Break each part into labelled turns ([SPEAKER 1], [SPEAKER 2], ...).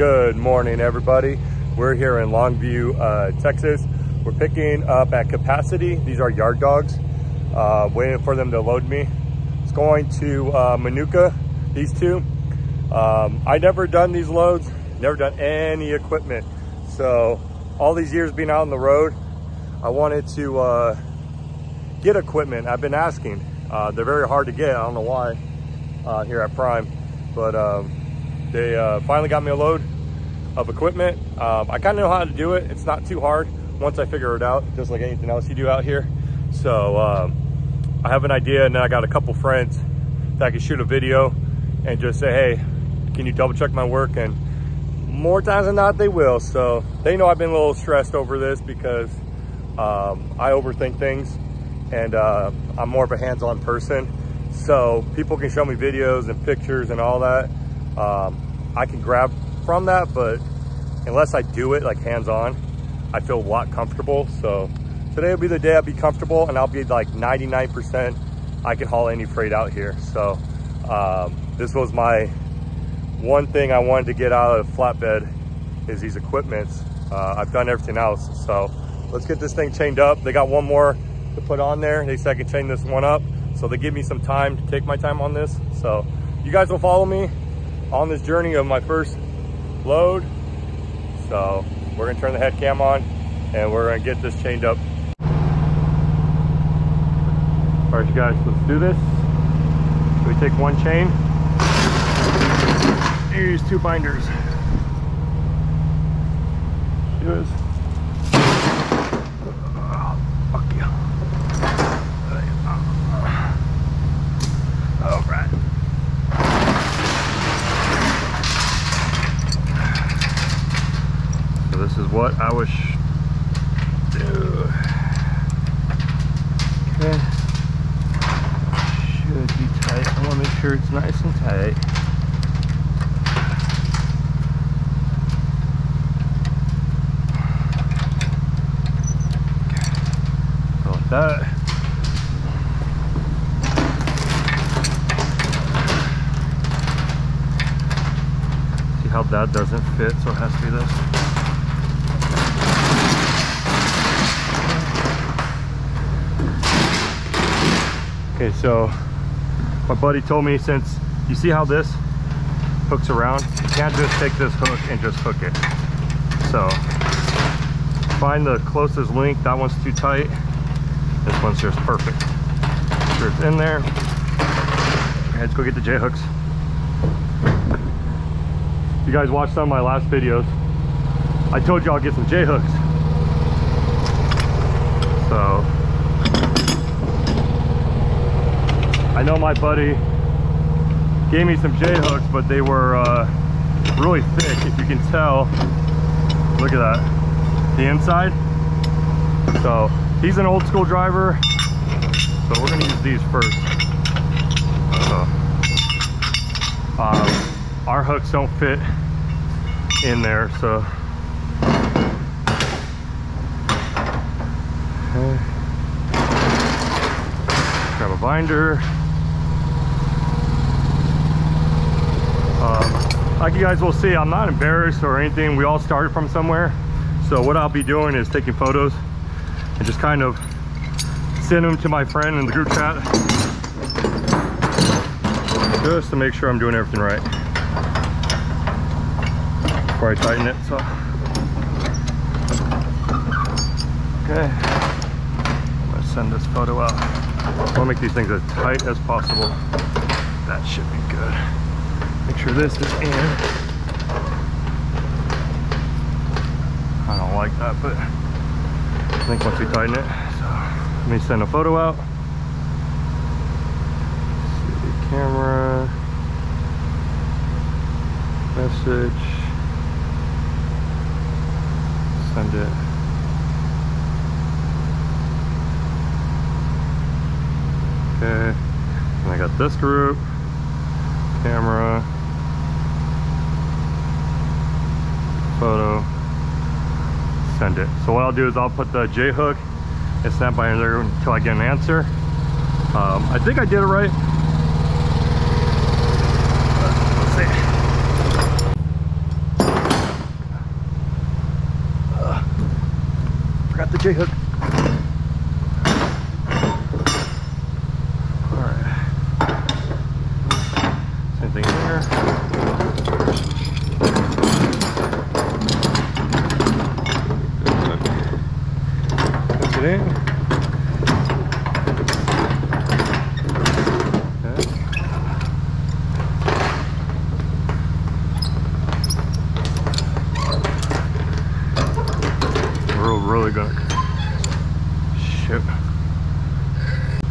[SPEAKER 1] Good morning, everybody. We're here in Longview, uh, Texas. We're picking up at capacity. These are yard dogs. Uh, waiting for them to load me. It's going to uh, Minooka, these two. Um, I never done these loads, never done any equipment. So all these years being out on the road, I wanted to uh, get equipment. I've been asking. Uh, they're very hard to get. I don't know why uh, here at Prime, but um, they uh, finally got me a load of equipment. Um, I kind of know how to do it. It's not too hard once I figure it out, just like anything else you do out here. So um, I have an idea and then I got a couple friends that I can shoot a video and just say, hey, can you double check my work? And more times than not, they will. So they know I've been a little stressed over this because um, I overthink things and uh, I'm more of a hands-on person. So people can show me videos and pictures and all that. Um, I can grab from that, but unless I do it like hands-on, I feel a lot comfortable. So today will be the day I'll be comfortable and I'll be like 99% I can haul any freight out here. So um, this was my one thing I wanted to get out of flatbed is these equipments. Uh, I've done everything else. So let's get this thing chained up. They got one more to put on there. They said I can chain this one up. So they give me some time to take my time on this. So you guys will follow me on this journey of my first load. So we're gonna turn the head cam on and we're gonna get this chained up. All right, you guys, let's do this. We take one chain, use two binders. All what I was do. Okay. Should be tight. I want to make sure it's nice and tight. So like that. See how that doesn't fit, so it has to be this. Okay, so my buddy told me since you see how this hooks around, you can't just take this hook and just hook it. So find the closest link. That one's too tight. This one's just perfect. Sure it's in there. Let's go get the J hooks. You guys watched some of my last videos. I told you I'll get some J hooks. So I know my buddy gave me some J hooks, but they were uh, really thick. If you can tell, look at that, the inside. So he's an old school driver, so we're gonna use these first. So, um, our hooks don't fit in there, so. Okay. Grab a binder. Um, like you guys will see, I'm not embarrassed or anything. We all started from somewhere. So what I'll be doing is taking photos and just kind of send them to my friend in the group chat. Just to make sure I'm doing everything right. Before I tighten it, so. Okay. I'm gonna send this photo out. I wanna make these things as tight as possible. That should be good. Sure this is in. I don't like that, but I think once we tighten it, so let me send a photo out. See, camera, message, send it. Okay, and I got this group, camera, photo, send it. So what I'll do is I'll put the J hook and snap my there until I get an answer. Um, I think I did it right. Uh, forgot the J-hook.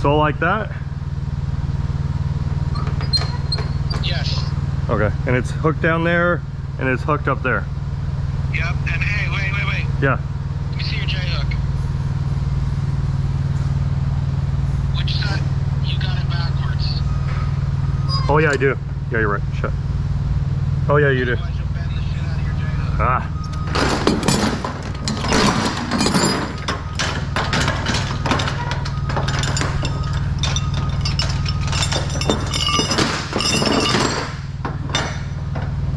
[SPEAKER 1] So like that?
[SPEAKER 2] Yes.
[SPEAKER 1] Okay. And it's hooked down there and it's hooked up there.
[SPEAKER 2] Yep. And hey, wait, wait, wait.
[SPEAKER 1] Yeah.
[SPEAKER 2] Let me see your J hook. Which side? You got it backwards.
[SPEAKER 1] Oh yeah, I do. Yeah, you're right. Shit. Oh yeah, you do.
[SPEAKER 2] Otherwise you'll bend the shit out of your J hook.
[SPEAKER 1] Ah.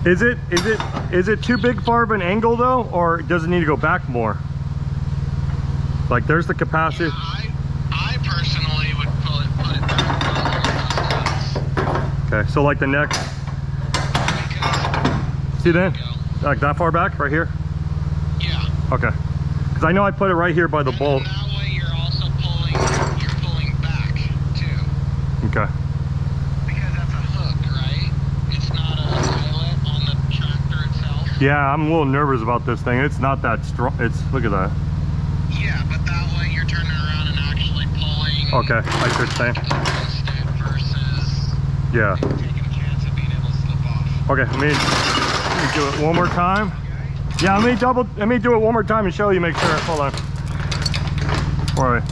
[SPEAKER 1] Is it is it is it too big far of an angle though, or does it need to go back more? Like there's the capacity.
[SPEAKER 2] Yeah, I, I personally would pull it, put it back.
[SPEAKER 1] Okay, so like the next. See then? Like that far back, right here.
[SPEAKER 2] Yeah.
[SPEAKER 1] Okay. Because I know I put it right here by the bolt.
[SPEAKER 2] then that way you're also pulling, you're pulling back too.
[SPEAKER 1] Okay.
[SPEAKER 2] Because that's a hook, right? It's not a eyelet on the tractor itself.
[SPEAKER 1] Yeah, I'm a little nervous about this thing. It's not that strong. It's look at that.
[SPEAKER 2] Yeah, but that way you're turning around and actually pulling
[SPEAKER 1] Okay, I should say.
[SPEAKER 2] versus
[SPEAKER 1] Yeah.
[SPEAKER 2] taking a chance of being able to slip off.
[SPEAKER 1] Okay, let me, let me do it one more time. Yeah, let me double. Let me do it one more time and show you. Make sure. Hold on. All right.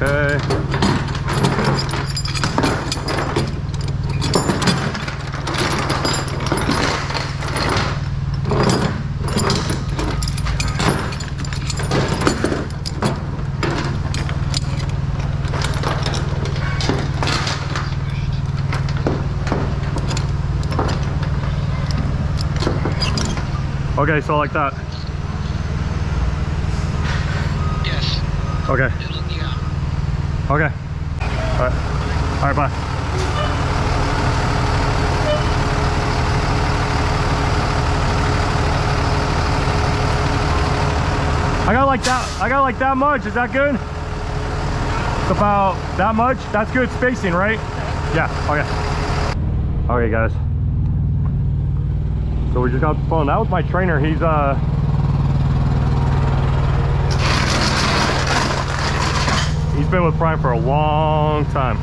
[SPEAKER 1] Okay. Okay, so like that.
[SPEAKER 2] Yes.
[SPEAKER 1] Okay.
[SPEAKER 2] Yeah.
[SPEAKER 1] Okay. All right. All right, bye. I got like that. I got like that much. Is that good? It's About that much? That's good spacing, right? Yeah. Okay. Okay, guys. So we just got the phone. That was my trainer. He's uh He's been with Prime for a long time.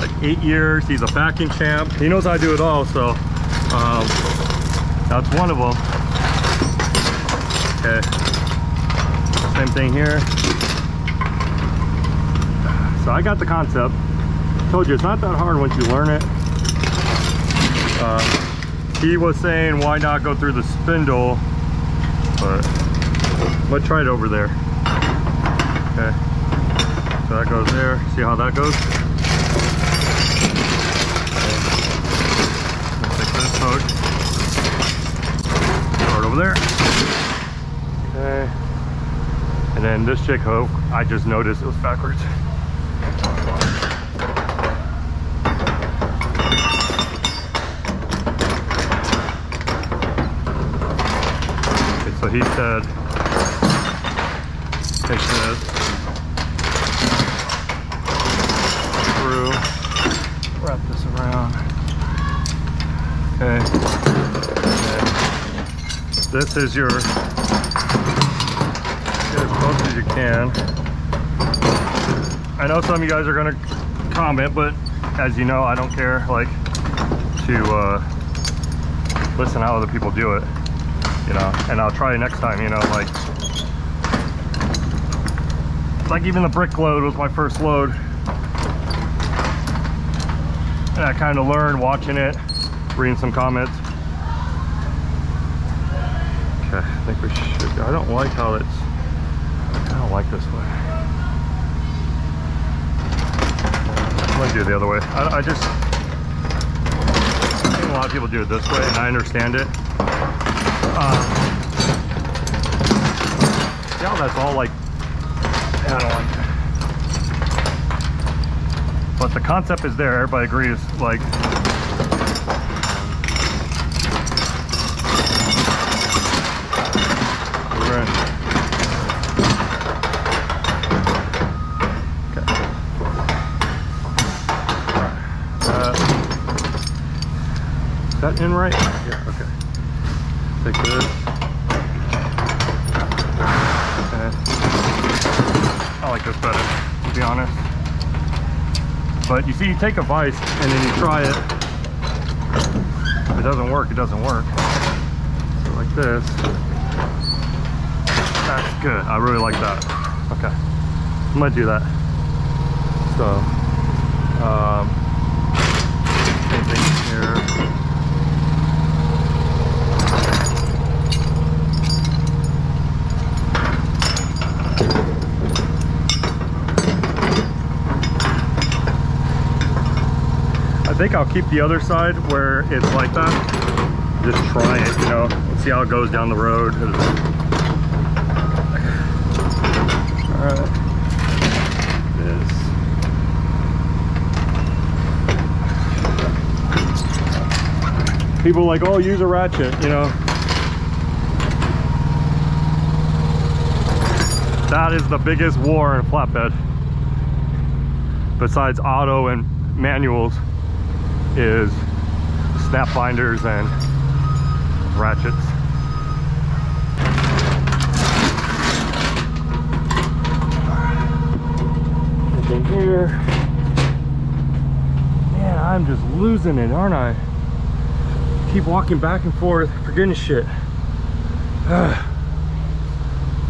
[SPEAKER 1] Like eight years. He's a backing champ. He knows how to do it all, so um, that's one of them. Okay. Same thing here. So I got the concept. Told you it's not that hard once you learn it. Uh, he was saying why not go through the spindle, but let's try it over there. Okay. So that goes there. See how that goes? Okay. Take this hook. It over there. Okay. And then this chick hook, I just noticed it was backwards. Okay, he said, take this through, wrap this around. Okay. And this is your, get as close as you can. I know some of you guys are gonna comment, but as you know, I don't care like to uh, listen how other people do it, you know, and I'll try next time, you know, like, like even the brick load was my first load. And I kind of learned watching it, reading some comments. Okay, I think we should, I don't like how it's, I don't like this way. I'm gonna do it the other way. I, I just, a lot of people do it this way and I understand it. How that's all like, I don't like But the concept is there, everybody agrees, like. Uh, that in right? Yeah, okay. Take this. Okay. I like this better, to be honest. But you see, you take a vise and then you try it. If it doesn't work, it doesn't work. So like this. That's good. I really like that. Okay. I'm gonna do that. So, um, same thing here. I think I'll keep the other side where it's like that. Just try it, you know, and see how it goes down the road. Alright. This. People like, oh, use a ratchet, you know. That is the biggest war in flatbed. Besides auto and manuals is snap binders and ratchets. Anything here? Man, I'm just losing it, aren't I? Keep walking back and forth, forgetting shit. Ugh.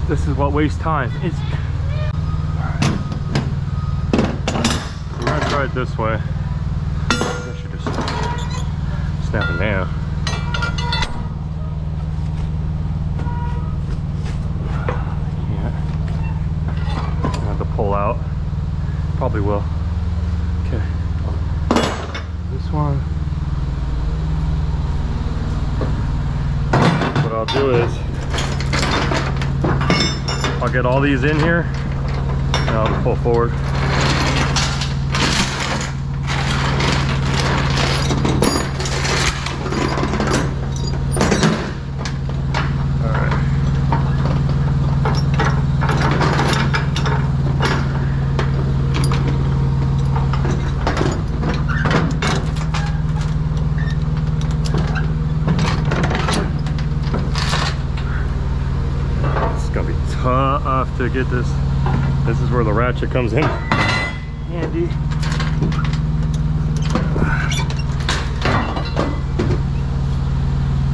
[SPEAKER 1] This is what wastes time. It's. We're gonna try it this way. I should just snap it down. Yeah. Have to pull out. Probably will. Okay. This one. What I'll do is I'll get all these in here and I'll pull forward. All right. It's gonna be tough to get this. This is where the ratchet comes in. Handy.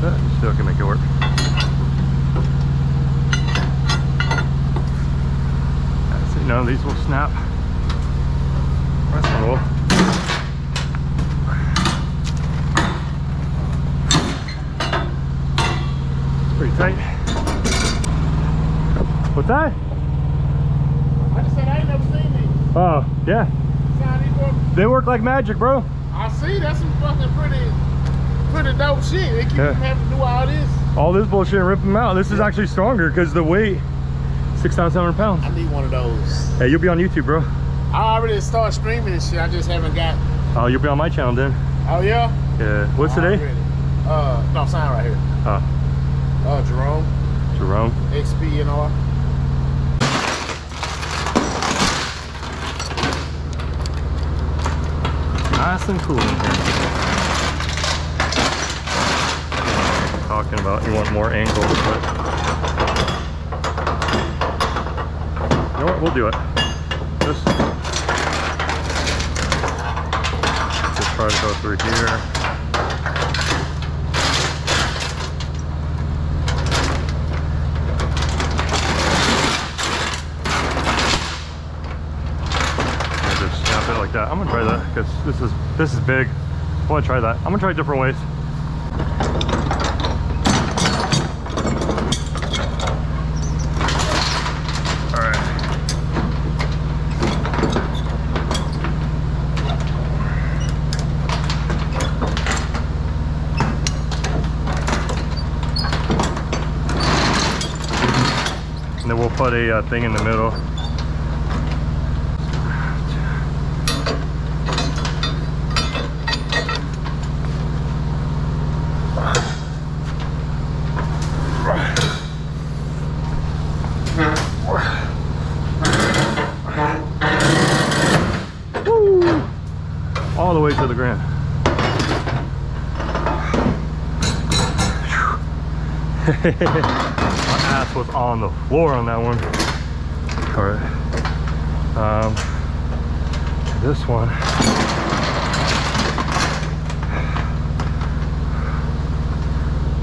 [SPEAKER 1] But uh, still can make it work. That's it. No, these will snap. That's cool. It's pretty tight. What's that?
[SPEAKER 3] I just said I ain't never seen these.
[SPEAKER 1] Oh, yeah.
[SPEAKER 3] Sign these for me.
[SPEAKER 1] They work like magic, bro.
[SPEAKER 3] I see that's some fucking pretty, pretty dope shit. They keep
[SPEAKER 1] Yeah.
[SPEAKER 3] having to do all this.
[SPEAKER 1] All this bullshit and rip them out. This is actually stronger because the weight, 6,700 pounds.
[SPEAKER 3] I need one of those.
[SPEAKER 1] Hey, you'll be on YouTube, bro.
[SPEAKER 3] I already started streaming and shit. I just haven't got.
[SPEAKER 1] Oh, you'll be on my channel then.
[SPEAKER 3] Oh yeah.
[SPEAKER 1] Yeah. What's today?
[SPEAKER 3] Uh, no sign right here.
[SPEAKER 1] Oh,
[SPEAKER 3] Uh, Jerome,
[SPEAKER 1] Jerome.
[SPEAKER 3] XP and all.
[SPEAKER 1] Nice and cool. Talking about you want more angles, but you know what? We'll do it. Just, just try to go through here. I'm gonna try that because this is this is big. I want to try that. I'm gonna try different ways. and then we'll put a uh, thing in the middle My ass was on the floor on that one. All right. Um, this one.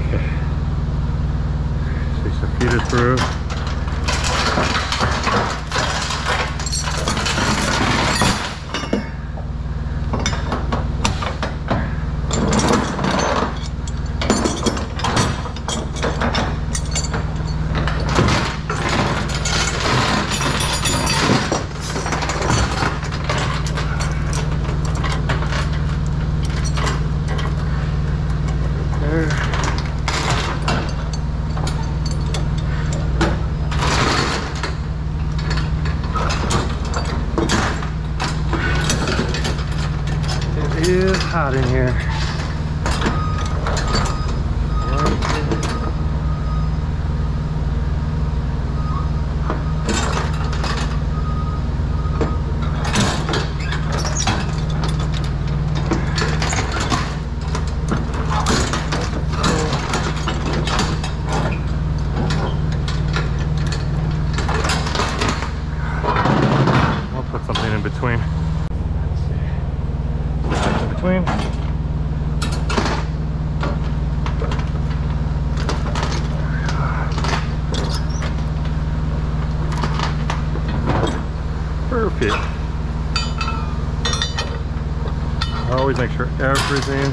[SPEAKER 1] Okay. See some feed it through. It is hot in here. I'll put something in between. Let's see. In between. Perfect. I always make sure everything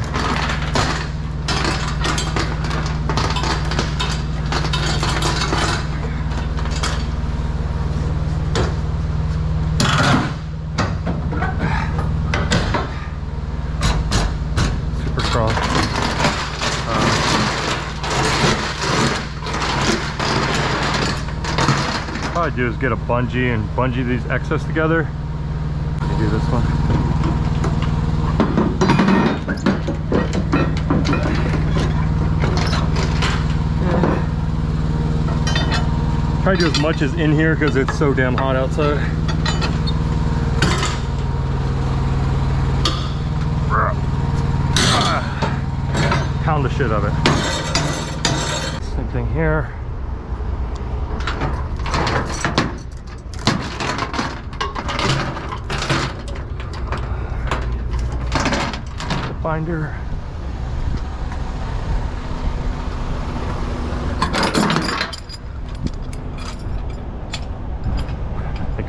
[SPEAKER 1] super strong. What uh, I do is get a bungee and bungee these excess together. Do this one. To do as much as in here because it's so damn hot outside. pound the shit of it. Same thing here. The binder.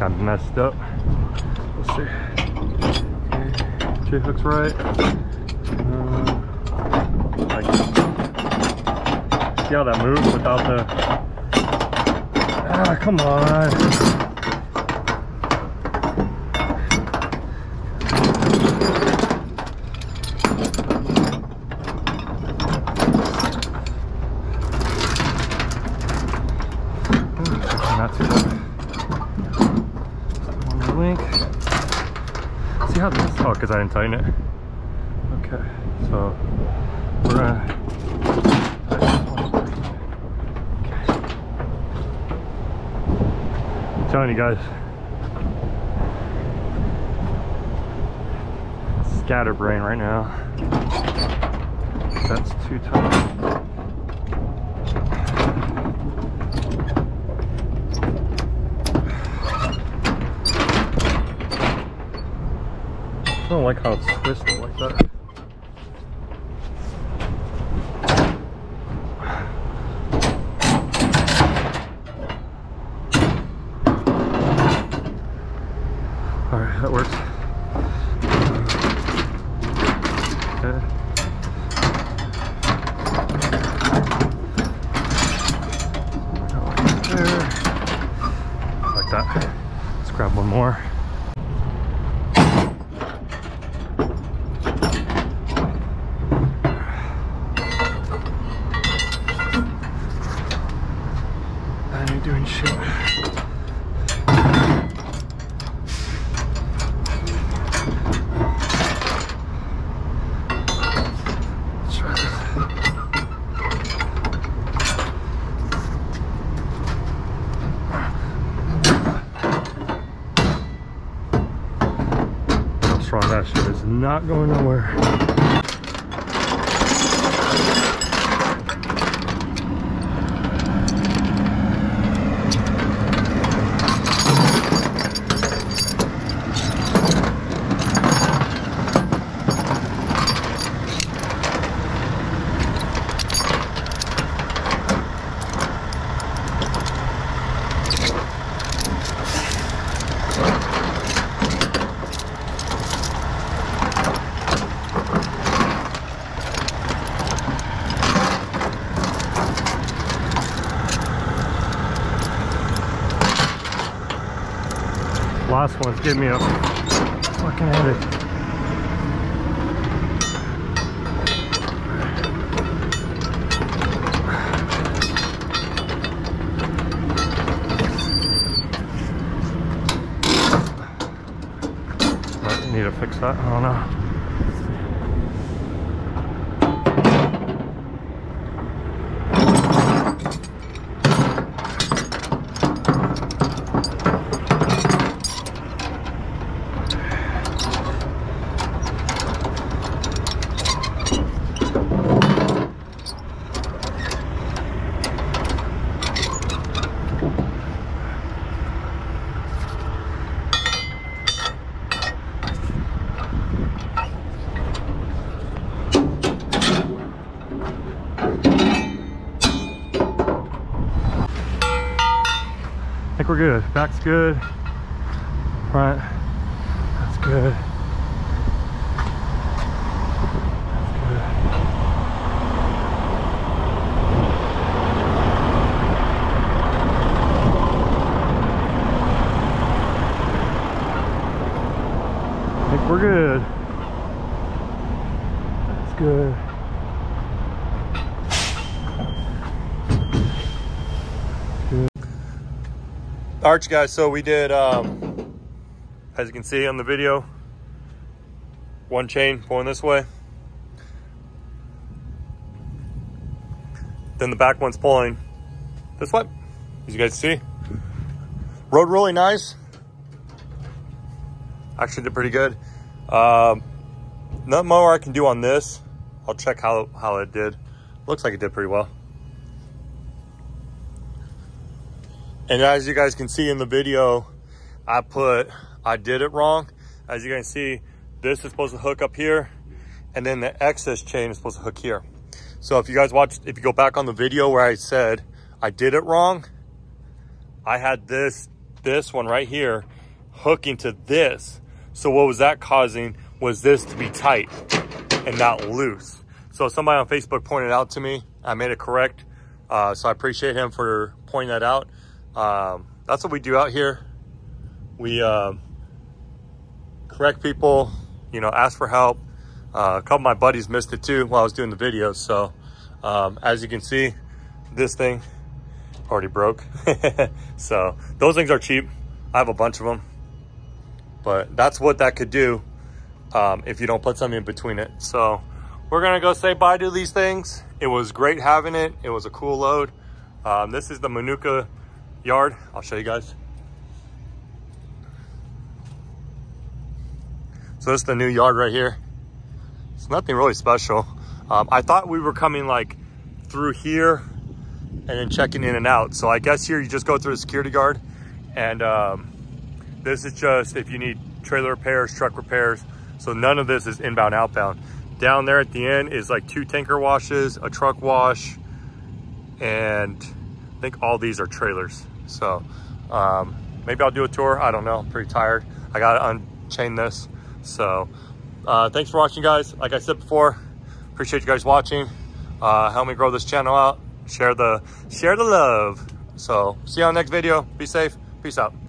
[SPEAKER 1] Think I messed up. Let's see. Okay. J hook's right. Uh, like see how that moves without the ah come on not too bad one more link see how this I didn't tighten it okay so we're gonna tighten this one first. Okay. I'm telling you guys, scatterbrain right now. That's too tight. Don't like how it's twisted like that. All right, that works. Okay. There. Like that. Let's grab one more. Ninety ain't doing shit. Let's try this. What's wrong? That shit is not going nowhere. Last one's getting me a fucking headache. Need to fix that. I don't know. I think we're good. Back's good. Front, that's good. That's good. I think we're good. That's good. Right, guys. So we did, um, as you can see on the video, one chain pulling this way. Then the back one's pulling this way, as you guys see. Rode really nice. Actually did pretty good. Um, nothing more I can do on this. I'll check how, how it did. Looks like it did pretty well. And as you guys can see in the video, I put, I did it wrong. As you guys see, this is supposed to hook up here and then the excess chain is supposed to hook here. So if you guys watch, if you go back on the video where I said I did it wrong, I had this, this one right here hooking to this. So what was that causing was this to be tight and not loose. So somebody on Facebook pointed out to me, I made it correct. Uh, so I appreciate him for pointing that out. Um, that's what we do out here. We um, correct people, you know, ask for help. Uh, a couple of my buddies missed it too while I was doing the video. So um, as you can see, this thing already broke. so those things are cheap. I have a bunch of them, but that's what that could do um, if you don't put something in between it. So we're gonna go say bye to these things. It was great having it. It was a cool load. Um, this is the Minooka yard. I'll show you guys. So this is the new yard right here. It's nothing really special. Um, I thought we were coming like through here and then checking in and out. So I guess here you just go through the security guard and um, this is just if you need trailer repairs, truck repairs. So none of this is inbound, outbound. Down there at the end is like two tanker washes, a truck wash, and I think all these are trailers. So um, maybe I'll do a tour. I don't know. I'm pretty tired. I got to unchain this. So uh, thanks for watching, guys. Like I said before, appreciate you guys watching. Uh, help me grow this channel out. Share the share the love. So see you on the next video. Be safe. Peace out.